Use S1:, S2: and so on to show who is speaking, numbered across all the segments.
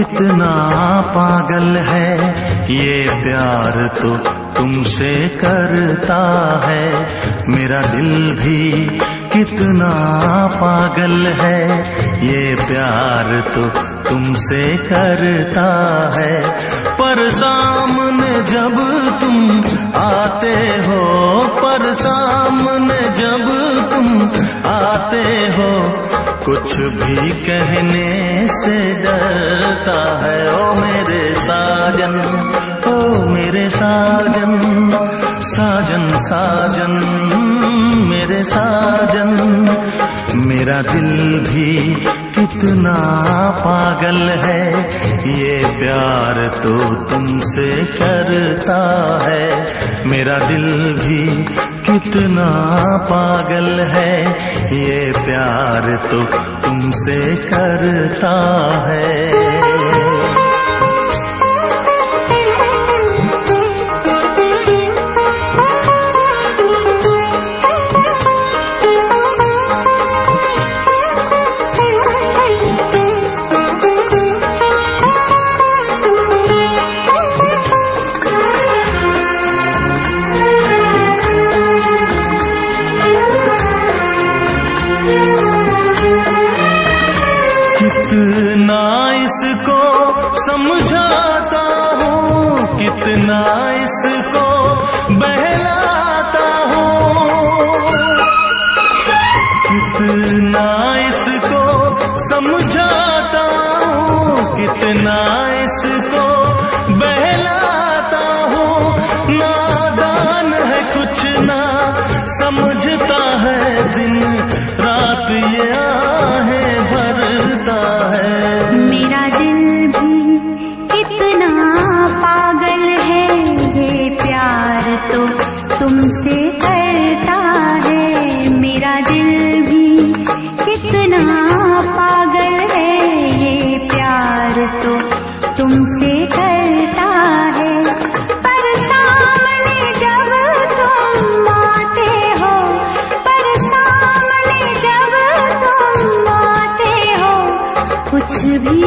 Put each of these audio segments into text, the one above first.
S1: कितना पागल है, ये प्यार तो तुमसे करता है। मेरा दिल भी कितना पागल है, ये प्यार तो तुमसे करता है। पर सामने जब तुम आते हो, पर सामने कुछ भी कहने से डरता है। ओ मेरे साजन, ओ मेरे साजन साजन साजन, मेरे साजन, मेरा दिल भी कितना पागल है। ये प्यार तो तुमसे करता है। मेरा दिल भी कितना पागल है। ये प्यार तो तुमसे करता है। कितना इसको समझाता हूँ कितना इसको बहलाता हूँ। कितना इसको समझाता हूँ कितना इसको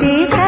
S2: तुमसे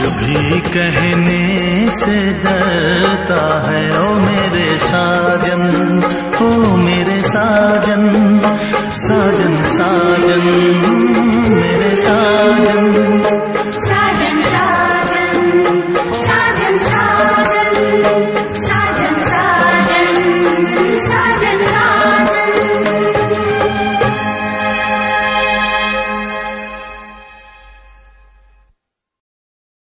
S2: भी कहने से डरता है, ओ मेरे साजन, ओ मेरे साजन साजन साजन, मेरे साजन।